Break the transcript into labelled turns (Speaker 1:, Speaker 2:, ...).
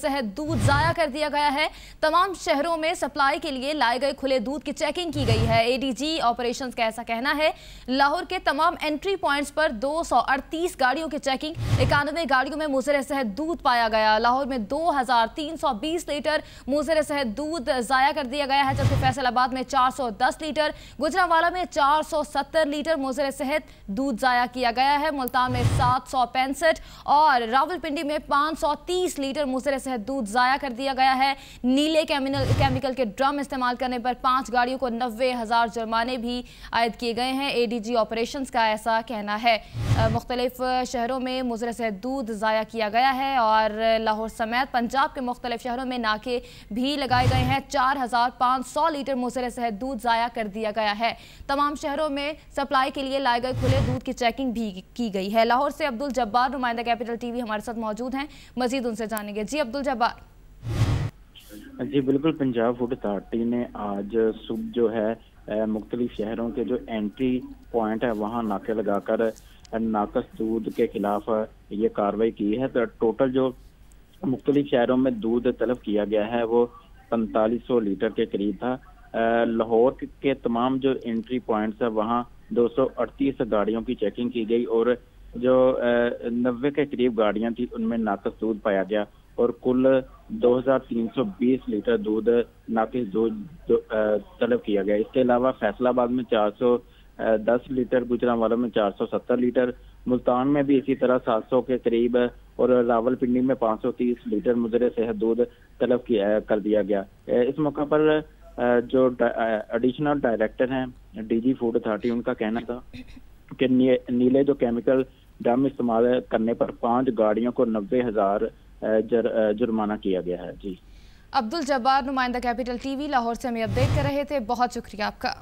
Speaker 1: صحت دودھ ضائع کر دیا گیا ہے۔ تمام شہروں میں سپلائی کے لیے لائے گئے کھلے دودھ کی چیکنگ کی گئی ہے۔ اے ڈی جی آپریشنز کا ایسا کہنا ہے۔ لاہور کے تمام انٹری پوائنٹس پر دو سو اڑتیس گاڑیوں کی چیکنگ اکانوے گاڑیوں میں مضر صحت دودھ پایا گیا۔ لاہور میں دو ہزار تین سو بیس لیٹر مضر صحت دودھ ضائع کر دیا گیا ہے، جبکہ فیصل آباد میں چار سو دس لیٹر گجرہ میں چار سو ستر لیٹر مضر صحت دودھ ضائع کیا گیا ہے۔ ملتان میں سات سو پینسٹھ اور راول پنڈی میں پانچ سو تیس لیٹر مضر صحت دودھ ضائع کر دیا گیا ہے۔ نیلے کیمیکل کے ڈرم استعمال کرنے پر پانچ گاڑیوں کو نوے ہزار جرمانے بھی عائد کیے گئے ہیں۔ اے ڈی جی آپریشنز کا ایسا کہنا ہے۔ مختلف شہروں میں مضر صحت دودھ ضائع کیا گیا ہے اور لاہور سمیت پنجاب کے مختلف شہروں میں ناکے بھی لگائے گئے ہیں۔ چار ہزار پانچ سو لیٹر مضر صحت دودھ ضائع کر دیا گیا ہے۔ تمام شہروں میں سپلائی کے لیے لائے گئے کھلے دودھ کی چیکنگ بھی کی گئی ہے۔ لاہور سے عبدالجبار، نمائندہ کیپٹل ٹی وی ہمارے ساتھ موجود ہیں۔ مزید ان سے جانیں گے۔ جی۔ جی عبدالجبار
Speaker 2: جی بالکل پنجاب فوڈ اتھارٹی نے آج صبح جو ہے مختلف شہروں کے جو انٹری پوائنٹ ہے وہاں ناکے لگا کر ناقص دودھ کے خلاف یہ کاروائی کی ہے تو ٹوٹل جو مختلف شہروں میں دودھ طلب کیا گیا ہے وہ پنتالیس سو لیٹر کے قریب تھا لاہور کے تمام جو انٹری پوائنٹس ہیں وہاں دو سو اڑتیس گاڑیوں کی چیکنگ کی گئی اور جو نوے کے قریب گاڑیاں تھی ان میں ناقص دودھ پایا گیا اور کل دو ہزار تین سو بیس لیٹر دودھ ناقص دودھ طلب کیا گیا۔ اس کے علاوہ فیصلہ آباد میں چار سو دس لیٹر گجرا والا میں چار سو ستر لیٹر، ملتان میں بھی اسی طرح سات سو کے قریب، اور راول پنڈی میں پانچ سو تیس لیٹر مضر صحت دودھ طلب کر دیا گیا۔ اس موقع پر جو ایڈیشنل ڈائریکٹر ہیں، ڈی جی فوڈ اتھارٹی ان کا کہنا تھا کہ نیلے جو کیمیکل ڈرم استعمال کرنے پر پانچ گاڑیوں کو نوے ہزار جرمانہ کیا گیا ہے جی
Speaker 1: عبدالجبار نمائندہ کیپیٹل ٹی وی لاہور سے ہمیں اپڈیٹ کر رہے تھے بہت شکریہ آپ کا